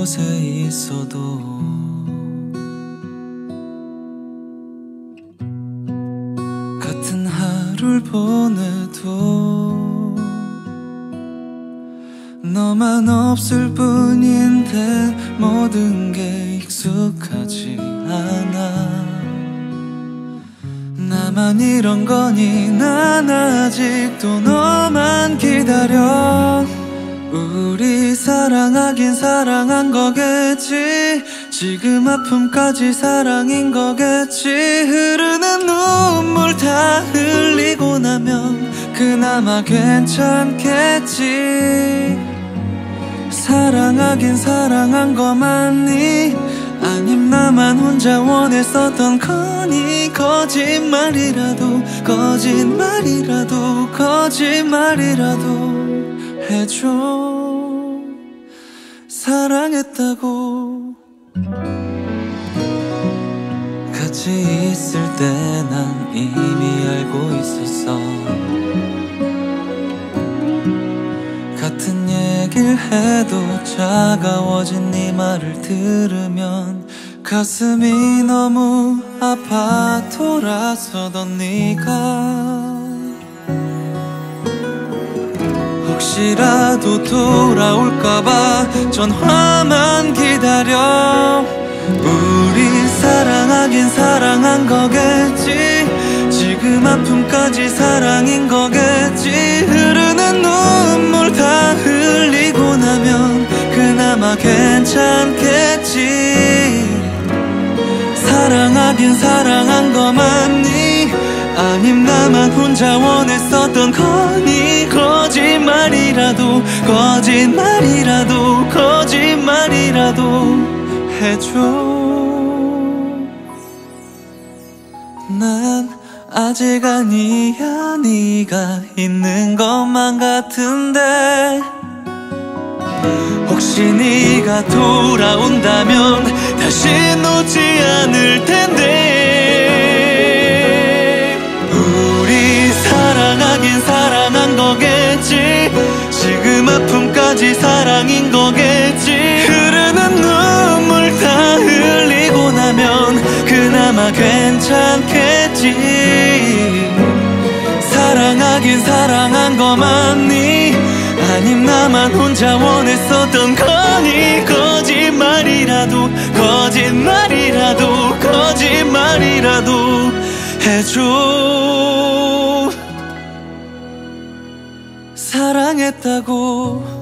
곳에 있어도 같은 하루를 보내도 너만 없을 뿐인데 모든 게 익숙하지 않아. 나만 이런 거니 난 아직도 너 하긴 사랑한 거겠지. 지금 아픔까지 사랑인 거겠지. 흐르는 눈물 다 흘리고 나면 그나마 괜찮겠지. 사랑하긴 사랑한 거 맞니 아님 나만 혼자 원했었던 거니. 거짓말이라도 거짓말이라도 거짓말이라도 해줘 사랑했다고 같이 있을 때 난 이미 알고 있었어. 같은 얘기를 해도 차가워진 네 말을 들으면 가슴이 너무 아파 돌아서던 네가 혹시라도 돌아올까봐 전화만 기다려. 우리 사랑하긴 사랑한 거겠지. 지금 아픔까지 사랑인 거겠지. 흐르는 눈물 다 흘리고 나면 그나마 괜찮겠지. 사랑하긴 사랑한 거 맞니 아님 나만 혼자 원했었던 거니. 거짓말이라도 거짓말이라도 거짓말이라도 해줘. 난 아직 아니야 네가 있는 것만 같은데. 혹시 네가 돌아온다면 다시 놓지 않을 텐데 괜찮겠지. 사랑하긴 사랑한 거 맞니. 아님 나만 혼자 원했었던 거니. 거짓말이라도 거짓말이라도 거짓말이라도 해줘. 사랑했다고